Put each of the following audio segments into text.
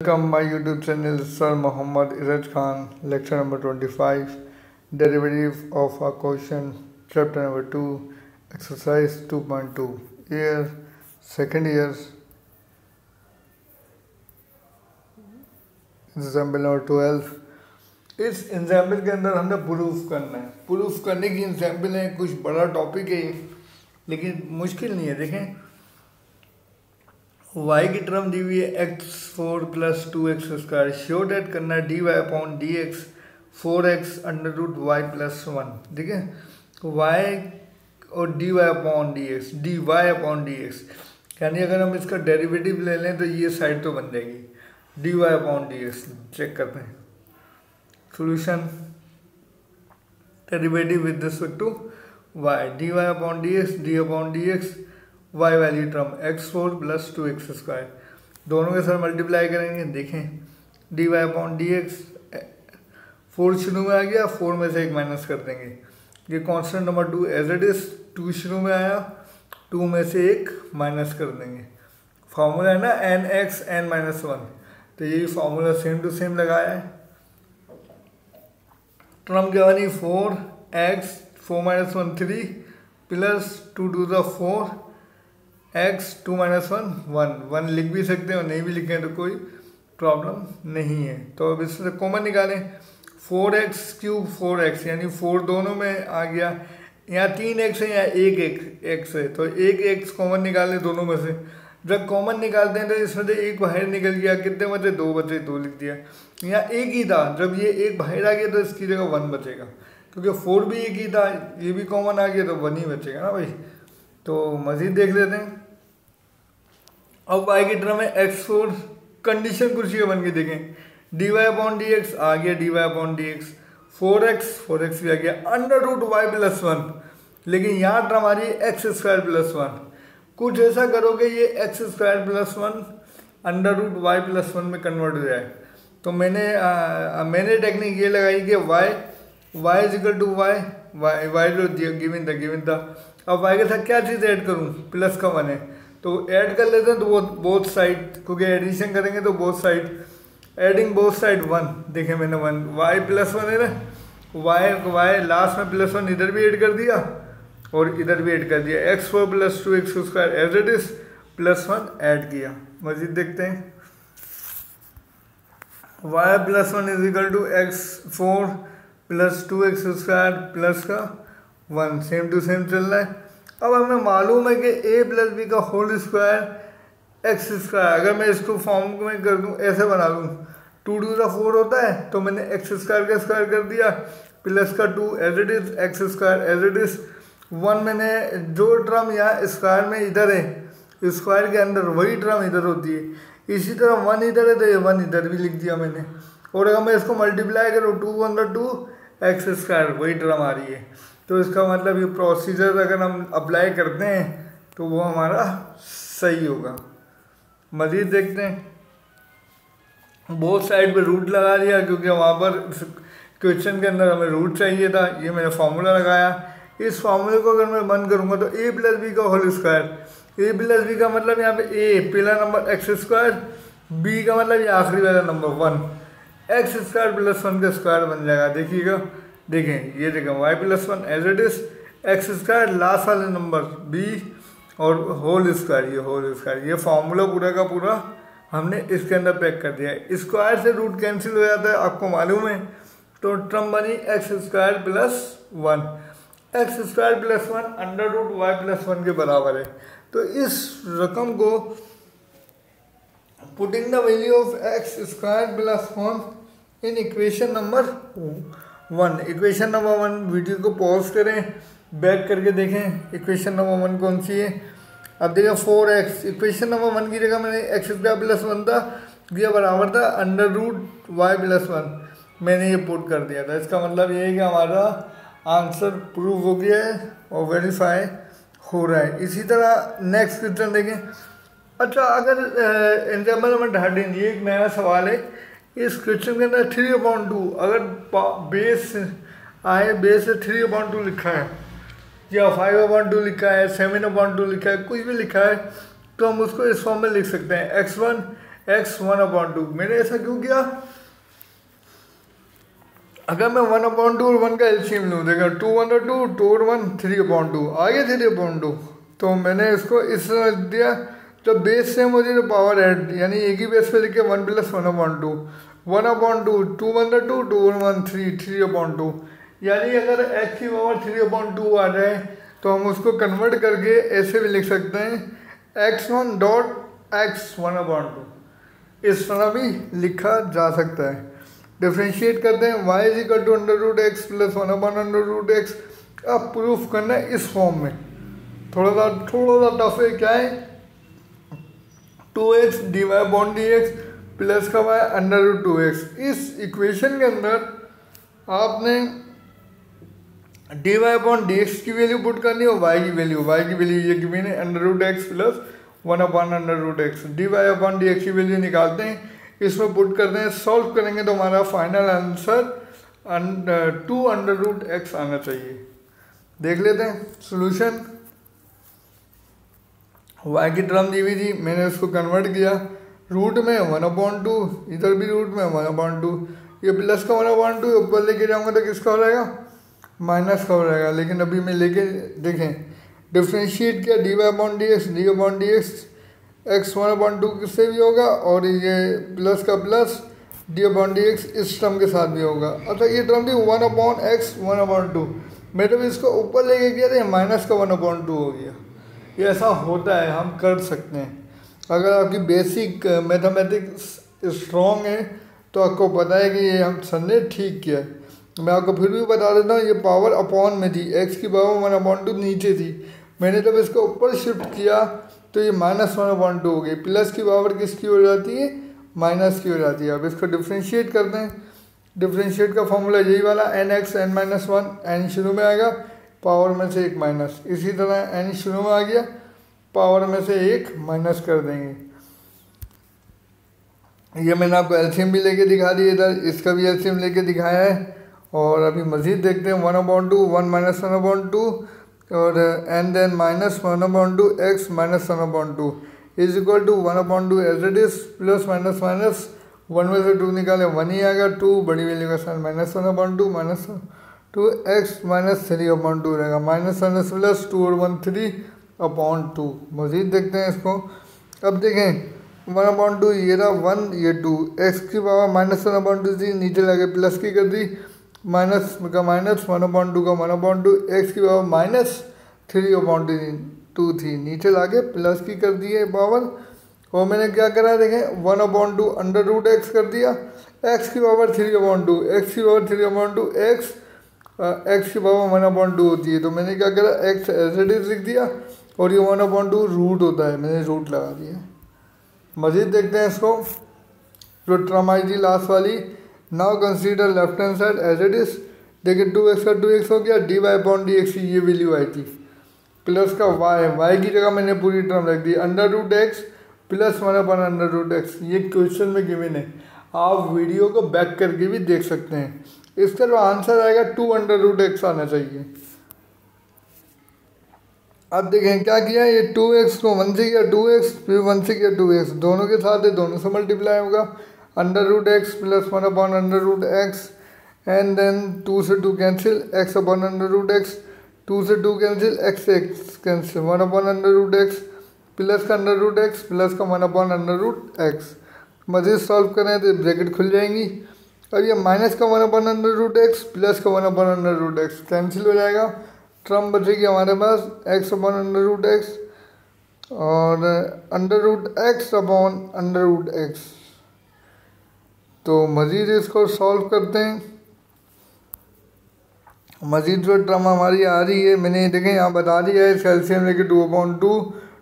Welcome my YouTube channel sir Mohammad Iraj Khan lecture number twenty five derivative of a question chapter number two exercise two point two year second year example number twelve इस example के अंदर हमने proof करना है। Proof करने की example है, कुछ बड़ा टॉपिक है, लेकिन मुश्किल नहीं है, देखें। वाई की टर्म दी हुई है X four plus two X square sure डेट करना है D Y upon D X four X under root Y plus one ठीक है? वाई और D Y upon D X D Y upon D X यानी अगर हम इसका डेरिवेटिव ले लें तो ये साइड तो बन जाएगी। D Y upon D X check करते हैं। Solution derivative with respect to Y D Y upon D X D upon D X Y value term X four plus two X square दोनों के साथ multiply करेंगे, देखें। D Y upon D X four शुरू में आ गया four में से एक माइनस कर देंगे। ये constant number two as it is two शुरू में आया टू में से एक माइनस कर देंगे। फार्मूला है ना N X N minus one तो यही फार्मूला सेम टू सेम लगाया है। टर्म क्या बनी? Four X four minus one three plus two two the four X two minus one one one लिख भी सकते हैं और नहीं भी लिखें तो कोई प्रॉब्लम नहीं है। तो अब इससे कॉमन निकालें। Four X cube four X यानी फोर दोनों में आ गया। यहाँ तीन एक्स है या एक एक एक्स है। तो एक एक्स कॉमन निकाल लें दोनों में से। जब कॉमन निकालते हैं तो इसमें से एक बाहर निकल गया। कितने बचे? दो बचे, दो लिख दिया। यहाँ एक ही था। जब ये एक बाहर आ गया तो इसकी जगह वन बचेगा। क्योंकि फोर भी एक ही था, ये भी कॉमन आ गया तो वन ही बचेगा ना भाई। तो मज़ीद देख लेते हैं। अब वाई की टर्म है एक्स फोर कंडीशन कुछ ही बन के देखें। D Y upon D X आ गया D Y upon D X four X four X भी आ गया। Under root Y plus one लेकिन यहाँ टर्म आ रही है एक्स स्क्वायर प्लस वन कुछ ऐसा करोगे ये X square plus one under root Y plus one में कन्वर्ट हो जाए। तो मैंने आ, मैंने टेक्निक ये लगाई कि Y Y equal to Y Y Y दिया गिविन था गिविन था अब वाई के साथ क्या चीज़ ऐड करूँ? प्लस का वन है। तो ऐड कर लेते हैं तो वो बोथ साइड क्योंकि एडिशन करेंगे तो both side adding both side one देखें मैंने वन वाई प्लस वन है ना? वाई वाई लास्ट में प्लस वन इधर भी ऐड कर दिया, और इधर भी ऐड कर दिया। X four plus two X square as it is plus one add किया। मजीद देखते हैं। Y plus one is equal to X four plus two X square plus का वन सेम टू सेम चल रहा है। अब हमें मालूम है कि ए प्लस बी का होल स्क्वायर एक्स स्क्वायर अगर मैं इसको फॉर्म में कर दूँ, ऐसे बना लूँ टू टू का फोर होता है तो मैंने एक्स स्क्वायर का स्क्वायर कर दिया। प्लस का two as it is X square as it is one मैंने जो ट्रम यहाँ स्क्वायर में इधर है स्क्वायर के अंदर वही ट्रम इधर होती है। इसी तरह वन इधर है तो ये वन इधर भी लिख दिया मैंने। और अगर मैं इसको मल्टीप्लाई करूँ two one two X square वही टर्म आ रही है। तो इसका मतलब ये प्रोसीजर अगर हम अप्लाई करते हैं तो वो हमारा सही होगा। मज़ीद देखते हैं। बहुत साइड पे रूट लगा दिया, क्योंकि वहाँ पर क्वेश्चन के अंदर हमें रूट चाहिए था। ये मैंने फार्मूला लगाया। इस फार्मूले को अगर मैं बंद करूँगा तो ए प्लस बी का whole square A plus B का मतलब यहाँ पे ए पहला नंबर एक्स स्क्वायर बी का मतलब ये आखिरी वाला number one X square plus one का स्क्वायर बन जाएगा। देखिएगा। देखें, ये देखें Y plus one as it is X square last वाले नंबर बी और होल स्क्वायर ये होल स्क्वायर ये फॉर्मूला पूरा का पूरा हमने इसके अंदर पैक कर दिया है। स्क्वायर से रूट कैंसिल हो जाता है, आपको मालूम है? तो ट्रम बनी x square plus one x square plus one under root y plus one के बराबर है। तो इस रकम को putting the value of x square plus one in equation number one equation number one video को पॉज करें बैक करके देखें इक्वेशन नंबर वन कौन सी है? अब देखिए four x equation number one की जगह मैंने एक्स स्क्वायर प्लस वन था यह बराबर था under root y plus one मैंने ये पुट कर दिया था। इसका मतलब ये है कि हमारा आंसर प्रूव हो गया है और वेरीफाई हो रहा है। इसी तरह नेक्स्ट क्वेश्चन देखें। अच्छा अगर एग्ज़ाम्पल नंबर थर्टीन ये एक नया सवाल है, इस क्वेश्चन के अंदर थ्री अपॉइंट टू अगर बेस आए बेस से थ्री अपॉइंट टू लिखा है, या फाइव अपॉइंट टू लिखा है सेवन अपॉइंट टू लिखा है, कुछ भी लिखा है तो हम उसको इस फॉर्म में लिख सकते हैं x one x one upon two मैंने ऐसा क्यों किया? अगर मैं वन अपॉइंट टू और वन का एल्शियम लूँ, देखा टू वन और टू टू और वन थ्री अपॉइंट टू आगे थ्री अपॉइंट टू तो मैंने इसको इस तरह दिया तो बेस सेम हो जाए पावर एड यानी एक ही बेस पे लिखे one plus one upon two one upon two two one two two one one three three upon two यानी अगर एक्स की पावर थ्री अपॉइंट टू आ जाए तो हम उसको कन्वर्ट करके ऐसे भी लिख सकते हैं x one dot x one upon two इस तरह भी लिखा जा सकता है। डिफ्रेंशिएट करते हैं y is equal to under root x plus one upon under root x अब प्रूफ करना है इस फॉर्म में। थोड़ा सा थोड़ा सा टफ है, क्या है? Two x d y bond d x plus का y under root two x इस इक्वेशन के अंदर आपने d y bond d x की वैल्यू पुट करनी है और वाई की वैल्यू वाई की वैल्यू ये कि मैंने under root x plus one upon under root x d y upon d x की वैल्यू निकालते हैं। इसमें पुट करते हैं। सॉल्व करेंगे तो हमारा final answer two under root x आना चाहिए। देख लेते हैं। सोल्यूशन वाई की टर्म दी हुई थी, मैंने उसको कन्वर्ट किया। रूट में वन अपॉइंट टू इधर भी रूट में वन अपॉइंट टू ये प्लस का वन अपॉइंट टू ऊपर लेके जाऊँगा तो किसका हो जाएगा? माइनस का हो जाएगा। लेकिन अभी मैं लेके देखें डिफ्रेंशिएट किया d y upon d x d upon d x x one upon two किससे भी होगा? और ये प्लस का plus d upon d x इस टर्म के साथ भी होगा। अच्छा ये टर्म थी one upon x one upon two मैं तो इसको ऊपर लेके गया था माइनस का वन अपॉइंट टू हो गया। ये ऐसा होता है, हम कर सकते हैं। अगर आपकी बेसिक मैथमेटिक्स स्ट्रॉन्ग है तो आपको पता है कि ये हम सर ने ठीक किया। मैं आपको फिर भी बता देता हूँ, ये पावर अपॉन में थी। एक्स की पावर वन अपॉन टू नीचे थी। मैंने जब इसको ऊपर शिफ्ट किया तो ये माइनस वन अपॉन टू हो गई। प्लस की पावर किसकी हो जाती है? माइनस की हो जाती है। अब इसको डिफ्रेंशिएट करते हैं। डिफ्रेंशिएट का फॉर्मूला यही वाला n x n minus one n शुरू में आएगा। पावर में से एक माइनस। इसी तरह एन शुरू में आ गया, पावर में से एक माइनस कर देंगे। ये मैंने आपको एल्शियम भी लेके दिखा दिया इधर, इसका भी एल्शियम लेके दिखाया है। और अभी मज़ीद देखते हैं one upon two one minus one upon two और and then minus one upon two x minus one upon two is equal to one upon two as it is plus minus minus one में से to निकाले one ही आएगा to बड़ी value का sign minus one upon two minus two x minus three upon two रहेगा। Minus minus plus two और one three appoint two. मज़ीद देखते हैं इसको। अब देखें, वन अपॉइंट टू ये रहा वन, ये टू। एक्स की power minus one upon two थी, नीचे लगे प्लस की कर दी। माइनस का माइनस, वन अपॉइंट टू का वन अपॉइंट टू। एक्स की power minus three upon two थी नीचे लाके प्लस की कर दी है पावर। और मैंने क्या करा देखें, one upon two under root x कर दिया। एक्स की power three upon two. X की power three upon two. X x की पावर वन अपॉइंट टू होती है। तो मैंने क्या करा? एक्स एज इट इज़ लिख दिया और ये वन अपॉइंट टू रूट होता है। मैंने रूट लगा दिया। मज़ीद देखते हैं इसको। जो ट्रम आई थी लास्ट वाली now consider left hand side as is देखिए टू एक्स का टू एक्स हो गया d y upon d x ये वैल्यू आई थी। प्लस का वाई वाई की जगह मैंने पूरी टर्म रख दी। Under root x plus one upon under root x ये क्वेश्चन में गिवन है। आप वीडियो को बैक करके भी देख सकते हैं। इसका जो आंसर आएगा टू अंडर रूट एक्स आना चाहिए। अब देखें, क्या किया? ये टू एक्स को वन से किया टू एक्स, फिर वन से किया टू एक्स। दोनों के साथ है, दोनों से मल्टीप्लाई होगा। Under root x plus one upon under root x and then two से two cancel x upon under root x. Two से two cancel x x cancel one upon under root x plus का under root x plus का one upon under root x. मजीद solve करें तो bracket खुल जाएँगी। और ये माइनस का one upon under root x plus का one upon under root x cancel हो जाएगा। ट्रम बचेगी हमारे पास। X upon under root x और under root x upon under root x तो मज़ीद इसको सॉल्व करते हैं। मज़ीद जो ट्रम हमारी आ रही है, मैंने देखें, यहाँ बता दिया है सेल्सियम लेके two upon two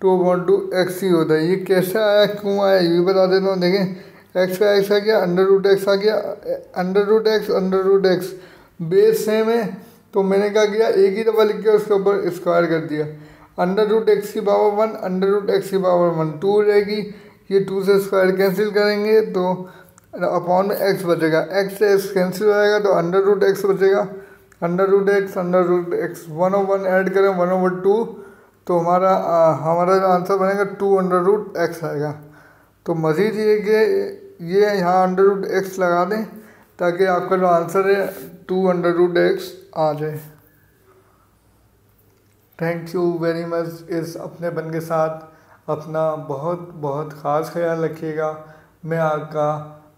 two upon two x ही होता है। ये कैसे आया क्यों आया? ये भी बता देता हूँ, देखें। एक्स का एक्स आ गया अंडर रूट एक्स आ गया under root x under root x base same है तो मैंने क्या किया? एक ही दफ़ा लिख के उसके ऊपर स्क्वायर कर दिया। अंडर रूट एक्स की power one under root x की पावर वन टू जाएगी ये टू से स्क्वायर कैंसिल करेंगे तो अपॉन में एक्स बचेगा। एक्स से एक्स कैंसिल हो जाएगा तो अंडर रूट एक्स बचेगा। Under root x under root x one ओ वन ऐड करें वन ओवर टू तो हमारा आ, हमारा जो आंसर बनेगा टू अंडर रूट एक्स आएगा। तो मज़ीद ये कि ये यहाँ अंडर रूट एक्स लगा दें ताकि आपका जो आंसर है टू अंडर रूट एक्स आ जाए। थैंक यू वेरी मच इस अपनेपन के साथ। अपना बहुत बहुत ख़ास ख्याल रखिएगा। मैं आपका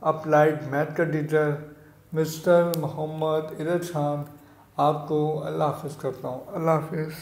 अप्लाइड मैथ का टीचर मिस्टर मोहम्मद इरज खान, आपको अल्लाह हाफ़ करता हूँ। अल्लाह हाफिज़।